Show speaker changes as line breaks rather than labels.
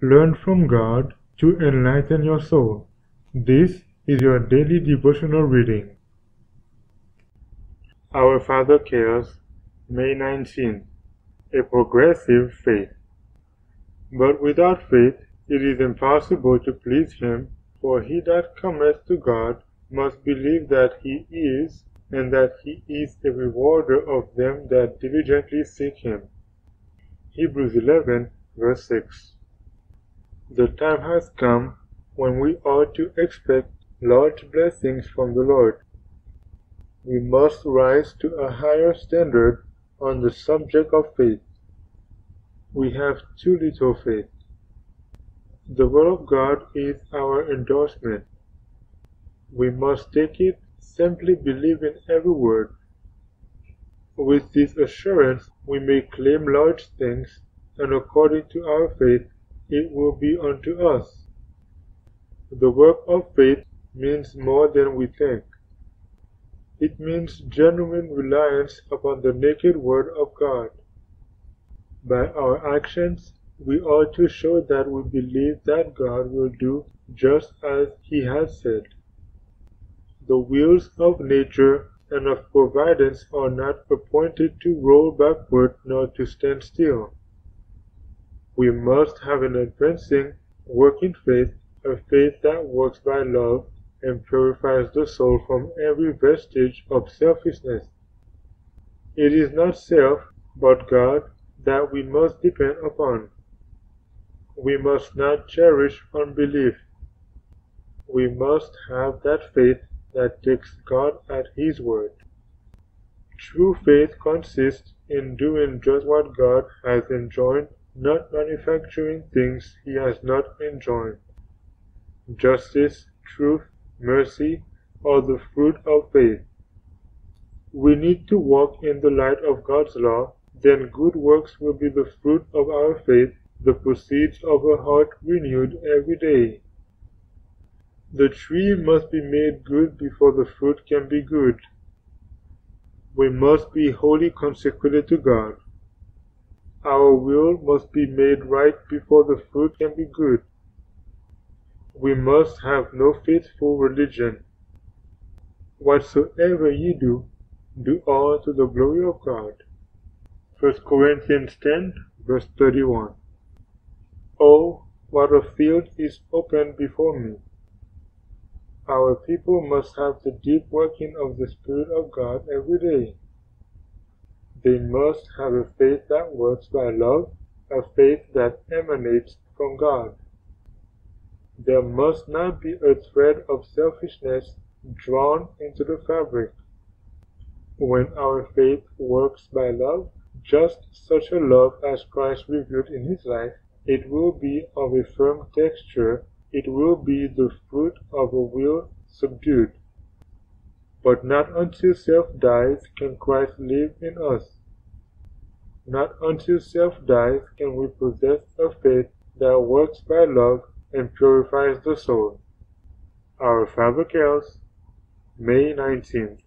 Learn from God to enlighten your soul. This is your daily devotional reading. Our Father Cares, May 19. A progressive faith. But without faith it is impossible to please him, for he that cometh to God must believe that he is, and that he is a rewarder of them that diligently seek him. Hebrews 11, verse 6. The time has come when we ought to expect large blessings from the Lord. We must rise to a higher standard on the subject of faith. We have too little faith. The Word of God is our endorsement. We must take it, simply believe in every word. With this assurance, we may claim large things, and according to our faith, it will be unto us. The work of faith means more than we think. It means genuine reliance upon the naked Word of God. By our actions, we ought to show that we believe that God will do just as He has said. The wheels of nature and of providence are not appointed to roll backward nor to stand still. We must have an advancing, working faith, a faith that works by love and purifies the soul from every vestige of selfishness. It is not self, but God, that we must depend upon. We must not cherish unbelief. We must have that faith that takes God at His word. True faith consists in doing just what God has enjoined, not manufacturing things He has not enjoined. Justice, truth, mercy are the fruit of faith. We need to walk in the light of God's law, then good works will be the fruit of our faith the proceeds of a heart renewed every day. The tree must be made good before the fruit can be good. We must be wholly consecrated to God. Our will must be made right before the fruit can be good. We must have no faithful religion. Whatsoever ye do, do all to the glory of God. 1 Corinthians 10, verse 31. Oh, what a field is opened before me! Our people must have the deep working of the Spirit of God every day. They must have a faith that works by love, a faith that emanates from God. There must not be a thread of selfishness drawn into the fabric. When our faith works by love, just such a love as Christ revealed in his life, it will be of a firm texture, it will be the fruit of a will subdued. But not until self dies can Christ live in us. Not until self dies can we possess a faith that works by love and purifies the soul. Our Father May 19th.